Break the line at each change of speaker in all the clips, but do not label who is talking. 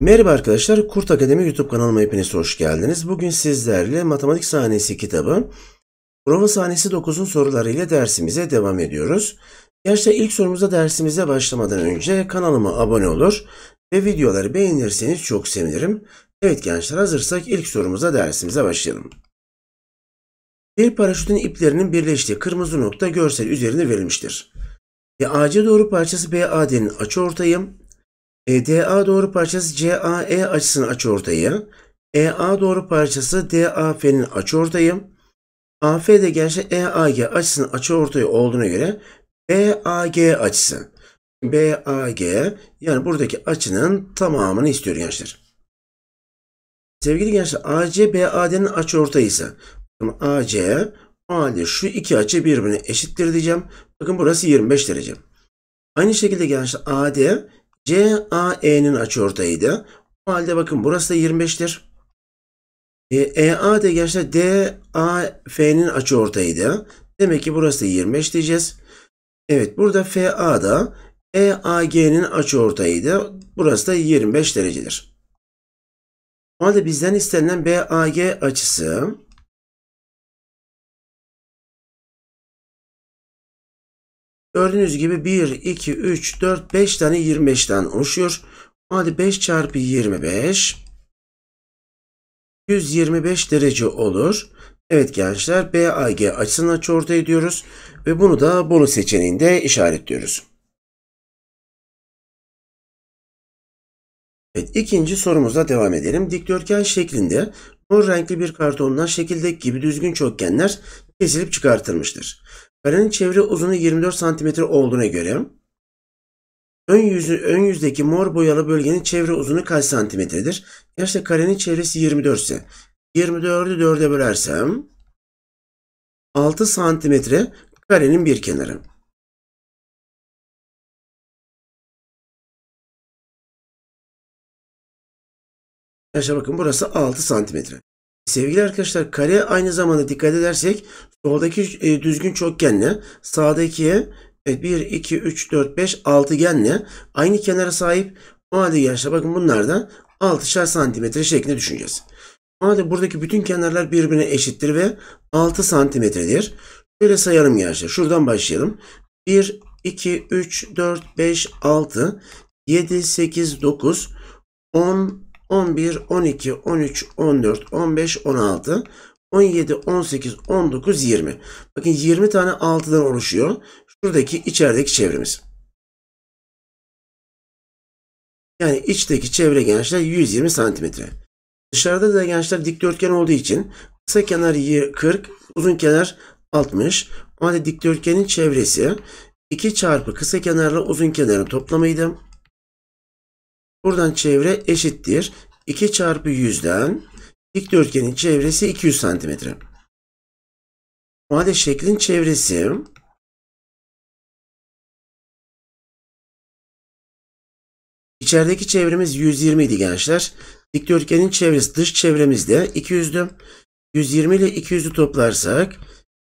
Merhaba arkadaşlar, Kurt Akademi YouTube kanalıma hepiniz hoş geldiniz. Bugün sizlerle Matematik Sahnesi kitabı Prova Sahnesi 9'un sorularıyla dersimize devam ediyoruz. Gerçi ilk sorumuza dersimize başlamadan önce kanalıma abone olur ve videoları beğenirseniz çok sevinirim. Evet gençler hazırsak ilk sorumuza dersimize başlayalım. Bir paraşütün iplerinin birleştiği kırmızı nokta görsel üzerinde verilmiştir. DAC e doğru parçası BAD'nin açıortayı, e, DA doğru parçası CAE açısının açı ortayı. EA doğru parçası DAF'nin açı ortayı. AF de gençler EAG açısının açı ortayı olduğuna göre BAG açısı. BAG yani buradaki açının tamamını istiyor gençler. Sevgili gençler AC BAD'nin ortayı ise Bakın AC, AD şu iki açı birbirine eşittir diyeceğim. Bakın burası 25 derece. Aynı şekilde gençler AD, CAE'nin açıortayıydı. O halde bakın burası da 25'tir. E, EA de gençler DAF'nin açıortayıydı. Demek ki burası da 25 diyeceğiz. Evet burada FA da EAG'nin açıortayıydı. Burası da 25 derecedir. O halde bizden istenilen BAG
açısı
Gördüğünüz gibi 1, 2, 3, 4, 5 tane 25'ten oluşuyor. Hadi 5 çarpı 25. 125 derece olur. Evet gençler BAG açısını açıortay ediyoruz ve bunu da bonus seçeneğinde işaretliyoruz. Evet, ikinci sorumuza devam edelim. Dikdörtgen şeklinde mor renkli bir kartondan şekildeki gibi düzgün çokgenler kesilip çıkartılmıştır. Karenin çevre uzunluğu 24 cm olduğuna göre ön, yüzü, ön yüzdeki mor boyalı bölgenin çevre uzunluğu kaç santimetredir? Gerçi karenin çevresi 24 ise 24'ü 4'e bölersem 6 santimetre karenin bir kenarı. Arkadaşlar bakın burası 6 santimetre. Sevgili arkadaşlar kare aynı zamanda dikkat edersek soldaki e, düzgün çokgenle sağdakiye evet, 1, 2, 3, 4, 5 altıgenle aynı kenara sahip o gençler bakın bunlardan da 6'şer santimetre şeklinde düşüneceğiz. O buradaki bütün kenarlar birbirine eşittir ve 6 santimetredir. Şöyle sayalım gençler. Şuradan başlayalım. 1, 2, 3, 4, 5, 6, 7, 8, 9, 10, 11, 12, 13, 14, 15, 16, 17, 18, 19, 20. Bakın 20 tane 6'dan oluşuyor. Şuradaki içerideki çevremiz. Yani içteki çevre gençler 120 santimetre. Dışarıda da gençler dikdörtgen olduğu için kısa kenar 40, uzun kenar 60. O halde dikdörtgenin çevresi 2 çarpı kısa kenarla uzun kenarın toplamıydı. Buradan çevre eşittir. 2 çarpı 100'den dikdörtgenin çevresi 200 santimetre. O şeklin çevresi İçerideki çevremiz 120 idi gençler. Dikdörtgenin çevresi dış çevremiz de 200'dü. 120 ile 200'ü toplarsak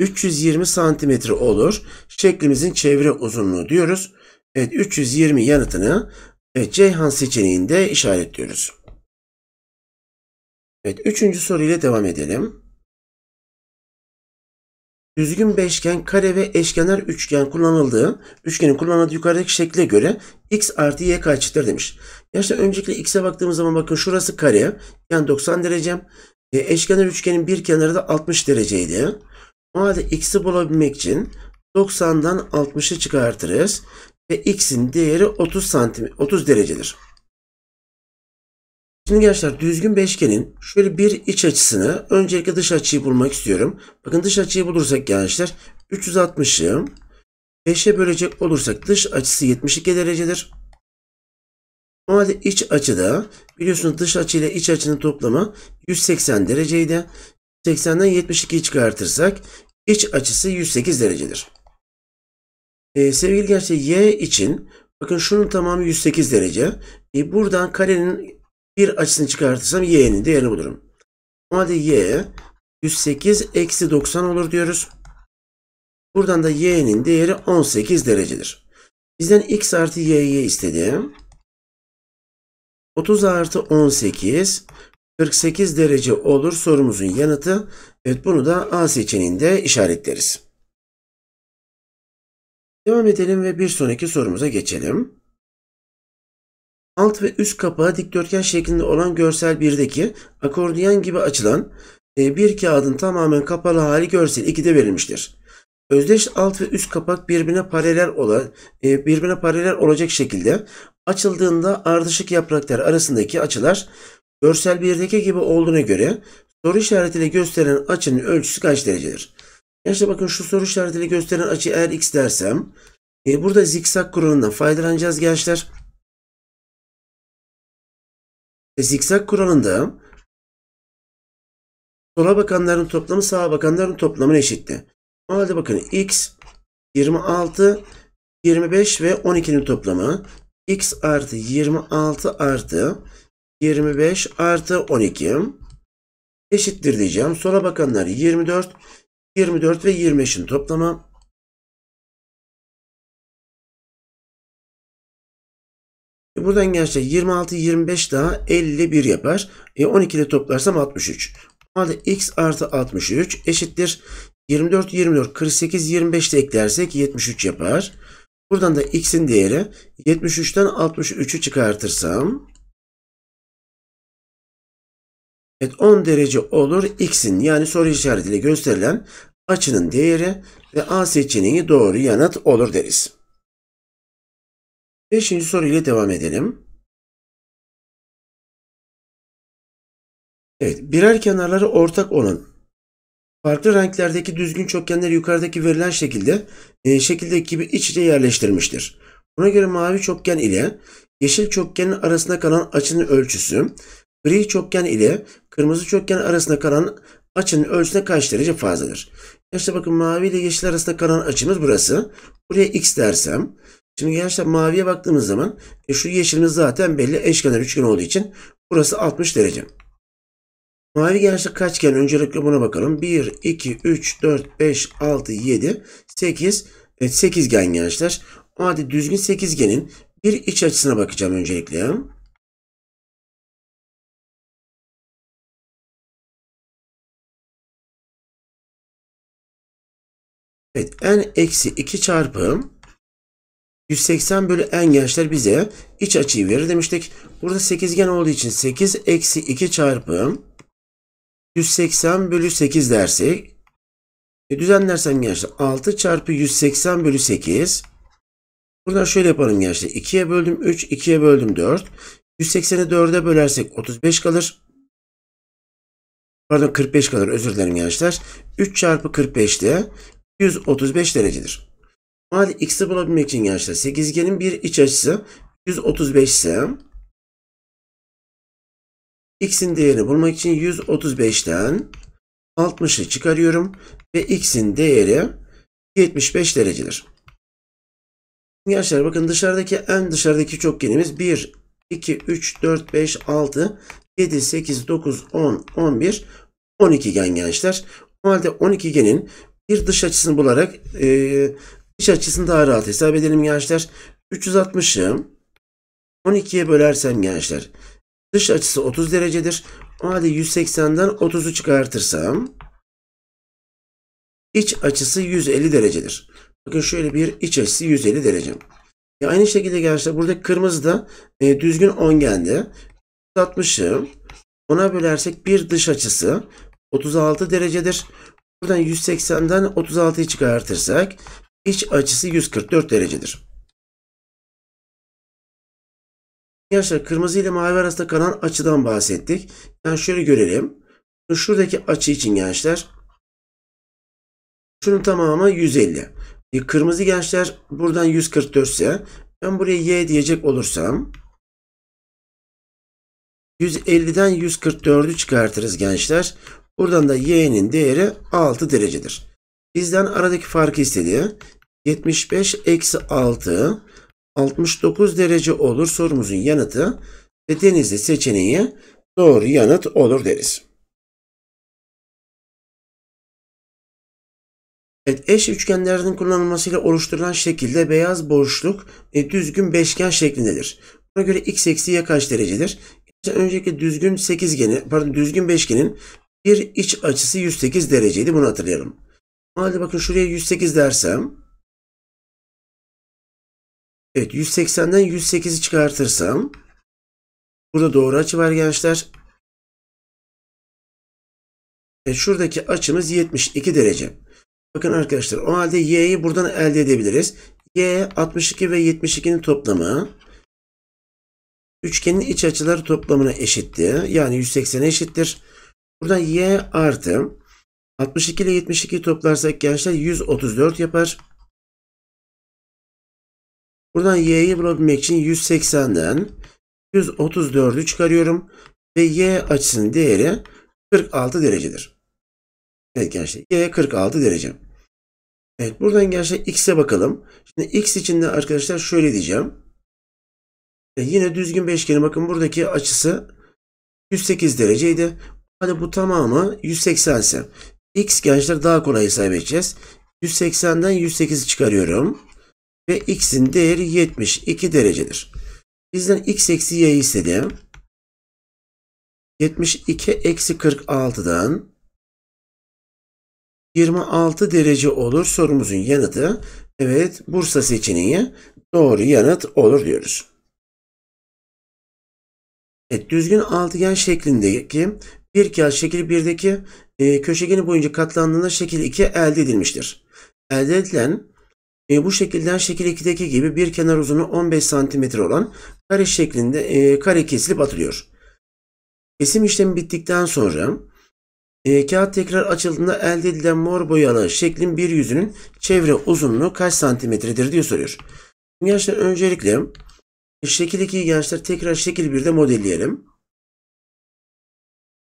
320 santimetre olur. Şeklimizin çevre uzunluğu diyoruz. Evet 320 yanıtını Evet Ceyhan seçeneğini de işaretliyoruz. Evet üçüncü soru ile devam edelim. Düzgün beşgen, kare ve eşkenar üçgen kullanıldığı, üçgenin kullanıldığı yukarıdaki şekle göre x artı y kaçtır demiş. Yani öncelikle x'e baktığımız zaman bakın şurası kare, yani 90 derece. E, eşkenar üçgenin bir kenarı da 60 dereceydi. O halde x'i bulabilmek için 90'dan 60'ı çıkartırız ve x'in değeri 30 santim 30 derecedir. Şimdi gençler düzgün beşgenin şöyle bir iç açısını öncelikle dış açıyı bulmak istiyorum. Bakın dış açıyı bulursak gençler 360'ı 5'e bölecek olursak dış açısı 72 derecedir. O halde iç açıda biliyorsunuz dış açı ile iç açının toplamı 180 dereceydi. 80'den 72'yi çıkartırsak iç açısı 108 derecedir. E, sevgili gençler y için bakın şunun tamamı 108 derece. E, buradan karenin bir açısını çıkartırsam y'nin değerini bulurum. O y 108 eksi 90 olur diyoruz. Buradan da y'nin değeri 18 derecedir. Bizden x artı y'yi istediğim 30 artı 18 48 derece olur sorumuzun yanıtı. Evet bunu da A seçeneğinde işaretleriz. Devam edelim ve bir sonraki sorumuza geçelim. Alt ve üst kapağı dikdörtgen şeklinde olan görsel 1'deki akordiyan gibi açılan e, bir kağıdın tamamen kapalı hali görsel 2'de verilmiştir. Özdeş alt ve üst kapak birbirine paralel olan e, birbirine paralel olacak şekilde açıldığında ardışık yapraklar arasındaki açılar görsel 1'deki gibi olduğuna göre soru işaretiyle gösterilen açının ölçüsü kaç derecedir? Ya bakın şu soru işaretiyle gösteren açı eğer x dersem e, burada zikzak kuralından faydalanacağız gençler.
E, zikzak kuralında
sola bakanların toplamı sağa bakanların toplamına eşitti. O halde bakın x 26, 25 ve 12'nin toplamı x artı 26 artı 25 artı 12 eşittir diyeceğim. Sola bakanlar 24, 24 ve 25'in toplamı.
E buradan gerçi
26, 25 daha 51 yapar. E 12 ile toplarsam 63. O x artı 63 eşittir. 24, 24, 48, 25 de eklersek 73 yapar. Buradan da x'in değeri 73'ten 63'ü çıkartırsam Evet 10 derece olur x'in yani soru işaretiyle gösterilen açının değeri ve A seçeneği doğru yanıt olur deriz. Beşinci soru ile devam edelim.
Evet, birer kenarları ortak
olan farklı renklerdeki düzgün çokgenleri yukarıdaki verilen şekilde e, şekildeki gibi iç içe yerleştirmiştir. Buna göre mavi çokgen ile yeşil çokgenin arasında kalan açının ölçüsü, gri çokgen ile Kırmızı çokgen arasında kalan açının ölçüsüne kaç derece fazladır? Gençler bakın mavi ile yeşil arasında kalan açımız burası. Buraya x dersem. Şimdi gençler maviye baktığımız zaman e, şu yeşilimiz zaten belli eşkenar üçgen olduğu için burası 60 derece. Mavi gençlik kaçgen öncelikle buna bakalım. 1, 2, 3, 4, 5, 6, 7, 8. Evet, 8 gen gençler. O halde düzgün 8 genin bir iç açısına bakacağım öncelikle.
Evet n eksi 2
çarpı 180 bölü n gençler bize iç açıyı verir demiştik. Burada sekizgen olduğu için 8 eksi 2 çarpı 180 bölü 8 dersek e, düzenlersem gençler 6 çarpı 180 bölü 8 Buradan şöyle yapalım gençler. 2'ye böldüm 3, 2'ye böldüm 4. 180'i 4'e bölersek 35 kalır. Pardon 45 kalır özür dilerim gençler. 3 çarpı 45'te 135 derecedir. Hadi x'i bulabilmek için gençler sekizgenin bir iç açısı 135 ise x'in değerini bulmak için 135'ten 60'ı çıkarıyorum ve x'in değeri 75 derecedir. Gençler bakın dışarıdaki en dışarıdaki çokgenimiz 1, 2, 3, 4, 5, 6, 7, 8, 9, 10, 11, 12 gen gençler. O halde 12 genin bir dış açısını bularak e, dış açısını daha rahat hesap edelim gençler. 360'ı 12'ye bölersem gençler dış açısı 30 derecedir. O halde 180'den 30'u çıkartırsam iç açısı 150 derecedir. Bakın şöyle bir iç açısı 150 derece. E aynı şekilde gençler burada kırmızı da e, düzgün ongende. 360'ı 10'a bölersek bir dış açısı 36 derecedir. Buradan 180'den 36'yı çıkartırsak iç açısı 144 derecedir. Arkadaşlar kırmızı ile mavi arasında kalan açıdan bahsettik. Yani şöyle görelim. Şuradaki açı için gençler. Şunun tamamı 150. E, kırmızı gençler buradan 144 ise ben buraya y diyecek olursam 150'den 144'ü çıkartırız gençler. Buradan da y'nin değeri 6 derecedir. Bizden aradaki farkı istediği 75 eksi 6 69 derece olur sorumuzun yanıtı ve denizli seçeneği doğru yanıt olur deriz. Evet, eş üçgenlerinin kullanılmasıyla oluşturulan şekilde beyaz boşluk e, düzgün beşgen şeklindedir. Buna göre x eksi y kaç derecedir? Öncelikle düzgün sekizgeni, pardon düzgün beşgenin bir iç açısı 108 dereceydi. Bunu hatırlayalım. O bakın şuraya 108 dersem Evet 180'den 108'i çıkartırsam
burada doğru açı var gençler.
E şuradaki açımız 72 derece. Bakın arkadaşlar o halde y'yi buradan elde edebiliriz. y 62 ve 72'nin toplamı üçgenin iç açıları toplamına eşittir. Yani 180'e eşittir. Buradan y artı 62 ile 72 toplarsak gençler 134 yapar. Buradan y'yi bulabilmek için 180'den 134'ü çıkarıyorum ve y açısının değeri 46 derecedir. Evet gençler y 46 derece. Evet buradan gençler x'e bakalım. Şimdi x için de arkadaşlar şöyle diyeceğim. E, yine düzgün beşgeni bakın buradaki açısı 108 dereceydi. Hadi bu tamamı 180 ise x gençler daha kolay hesap edeceğiz. 180'den 108'i çıkarıyorum. Ve x'in değeri 72 derecedir. Bizden x eksi y istedim. 72 eksi 46'dan
26 derece olur sorumuzun yanıtı.
Evet Bursa seçeneği doğru yanıt olur diyoruz. Evet, düzgün altıgen şeklindeki bir kağıt şekil 1'deki e, köşegeni boyunca katlandığında şekil 2 elde edilmiştir. Elde edilen e, bu şekilden şekil 2'deki gibi bir kenar uzunluğu 15 cm olan kare şeklinde e, kare kesilip atılıyor. Kesim işlemi bittikten sonra e, kağıt tekrar açıldığında elde edilen mor boyalı şeklin bir yüzünün çevre uzunluğu kaç santimetredir diye soruyor. Gençler öncelikle e, şekil 2'yi gençler tekrar şekil 1'de modelleyelim.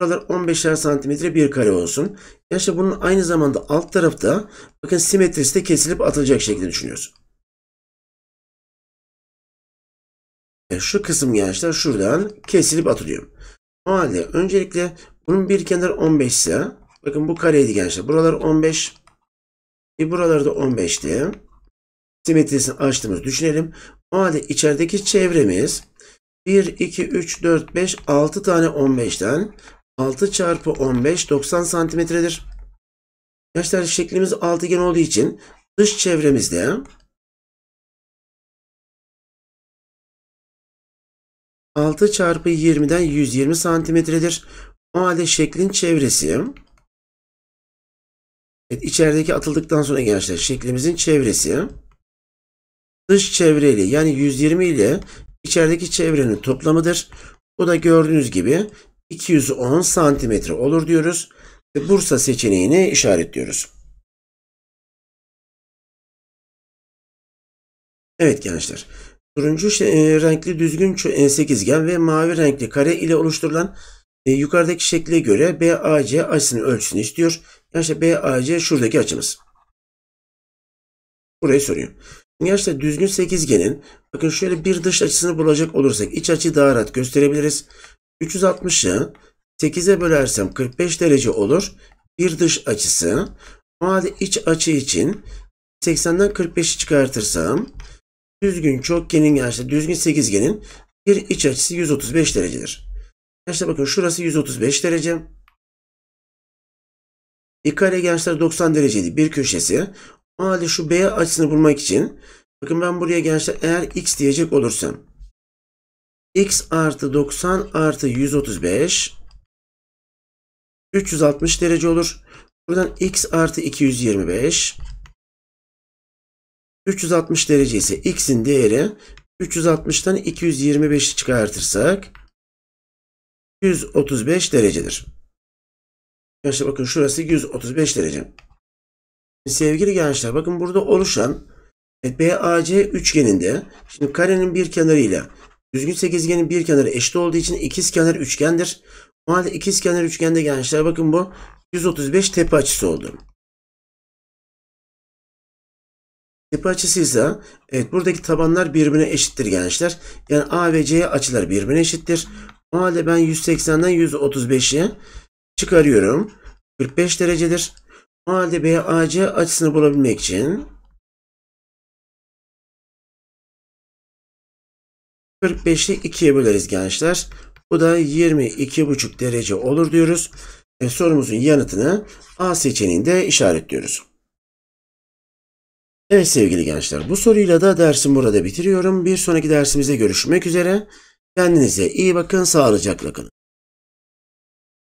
Buralar 15'er santimetre bir kare olsun. Yaşa bunun aynı zamanda alt tarafta bakın simetrisi de kesilip atılacak şekilde
düşünüyoruz. E, şu kısım gençler
şuradan kesilip atılıyor. O halde öncelikle bunun bir kenar 15 ise bakın bu kareydi gençler. Buralar 15 ve buralarda 15'ti. Simetrisini açtığımızı düşünelim. O halde içerideki çevremiz 1, 2, 3, 4, 5, 6 tane 15'ten 6 çarpı 15 90 santimetredir. Gençler şeklimiz altıgen olduğu için dış çevremizde altı çarpı 20'den 120 santimetredir. O halde şeklin çevresi evet, içerideki atıldıktan sonra gençler şeklimizin çevresi dış çevreli, yani 120 ile içerideki çevrenin toplamıdır. Bu da gördüğünüz gibi 210 santimetre olur diyoruz. Ve Bursa seçeneğini işaretliyoruz. Evet gençler. Turuncu e, renkli düzgün e, sekizgen ve mavi renkli kare ile oluşturulan e, yukarıdaki şekle göre BAC açısının ölçüsünü istiyor. Gençler BAC şuradaki açımız. Burayı soruyor. Gençler düzgün sekizgenin bakın şöyle bir dış açısını bulacak olursak iç açı daha rahat gösterebiliriz. 360'ı 8'e bölersem 45 derece olur. Bir dış açısı. O halde iç açı için 80'den 45'i çıkartırsam düzgün çokgenin yani düzgün sekizgenin bir iç açısı 135 derecedir. Gençler bakın şurası 135 derece. Bir kare gençler 90 dereceydi bir köşesi. O halde şu B açısını bulmak için bakın ben buraya gençler eğer x diyecek olursam x artı 90 artı 135 360 derece olur. Buradan x artı 225 360 derece ise x'in değeri 360'tan 225'i çıkartırsak 135 derecedir. Gençler bakın şurası 135 derece. Sevgili gençler bakın burada oluşan e, BAC üçgeninde şimdi karenin bir kenarıyla Düzgün sekizgenin bir kenarı eşit olduğu için ikiz kenar üçgendir. O halde ikiz kenar üçgende gençler bakın bu 135 tepe açısı oldu. Tepe açısı ise evet buradaki tabanlar birbirine eşittir gençler. Yani A ve C açılar birbirine eşittir. O halde ben 180'den 135'i çıkarıyorum. 45 derecedir. O halde BAC açısını bulabilmek için
45'i 2'ye böleriz
gençler. Bu da 22,5 derece olur diyoruz. E, sorumuzun yanıtını A seçeneğinde işaretliyoruz. Evet sevgili gençler bu soruyla da dersim burada bitiriyorum. Bir sonraki dersimizde görüşmek üzere. Kendinize
iyi bakın sağlıcakla kalın.